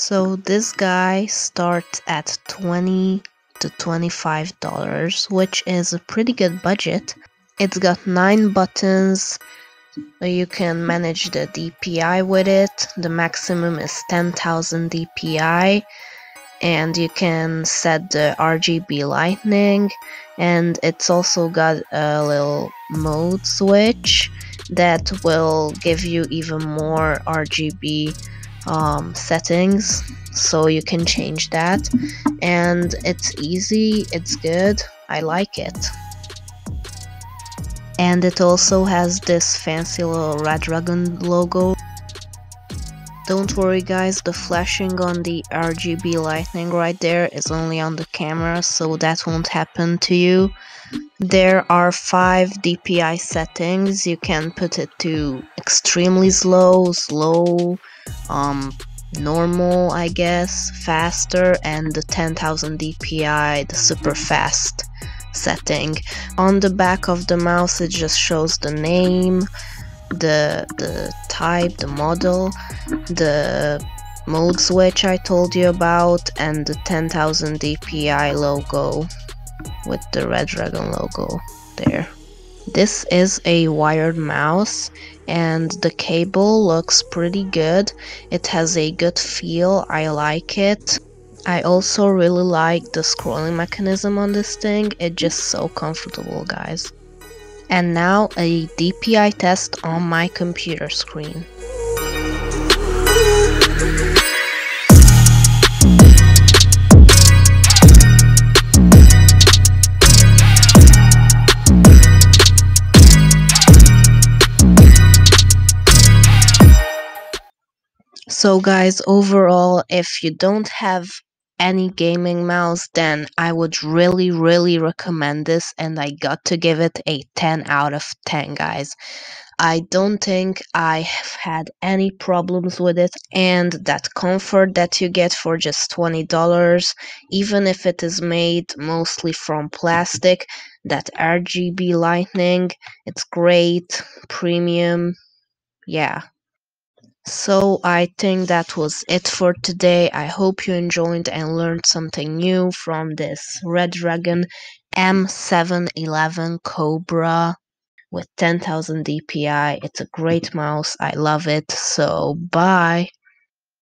So this guy starts at 20 to $25, which is a pretty good budget. It's got 9 buttons. You can manage the DPI with it. The maximum is 10,000 DPI. And you can set the RGB lighting. And it's also got a little mode switch that will give you even more RGB um, settings so you can change that. And it's easy it's good I like it. And it also has this fancy little red dragon logo. Don't worry guys the flashing on the RGB lightning right there is only on the camera so that won't happen to you. There are five DPI settings. You can put it to extremely slow slow um, normal, I guess, faster, and the 10,000 DPI, the super fast setting. On the back of the mouse, it just shows the name, the the type, the model, the mode switch I told you about, and the 10,000 DPI logo with the Redragon logo there. This is a wired mouse and the cable looks pretty good. It has a good feel, I like it. I also really like the scrolling mechanism on this thing, it's just so comfortable guys. And now a DPI test on my computer screen. So guys, overall, if you don't have any gaming mouse, then I would really, really recommend this and I got to give it a 10 out of 10, guys. I don't think I have had any problems with it and that comfort that you get for just $20 even if it is made mostly from plastic that RGB lighting it's great premium yeah so I think that was it for today. I hope you enjoyed and learned something new from this Redragon M711 Cobra with 10,000 DPI. It's a great mouse. I love it. So bye.